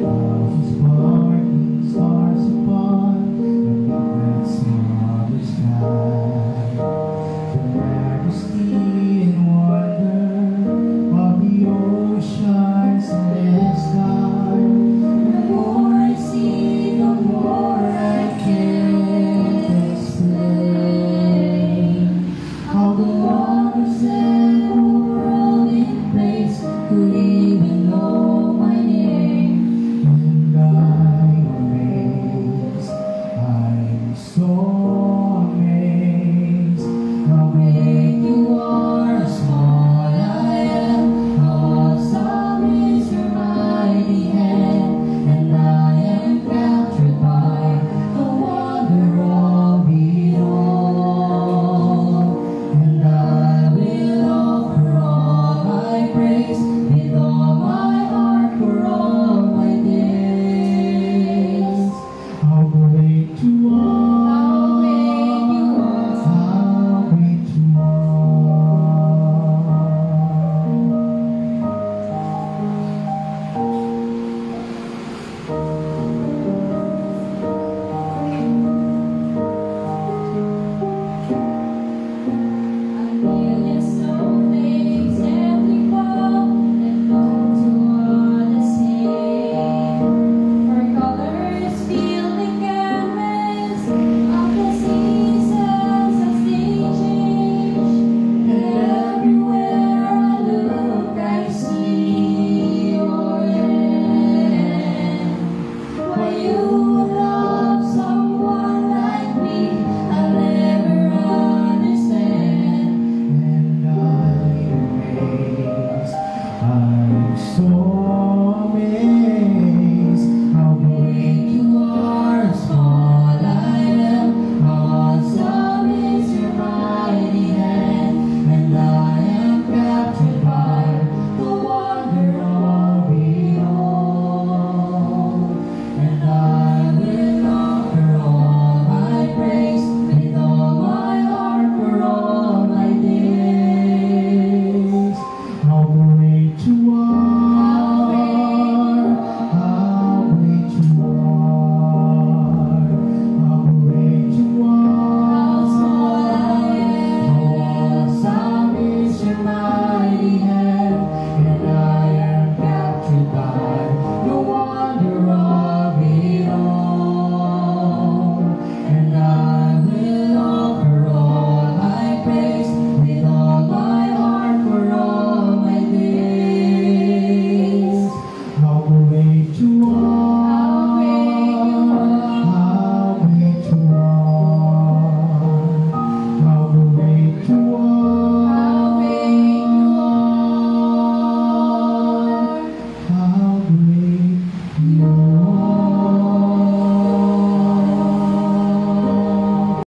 I'm sorry.